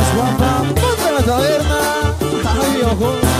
Más guapa, la taberna. Ay, ojo.